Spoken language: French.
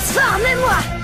Transformez-moi.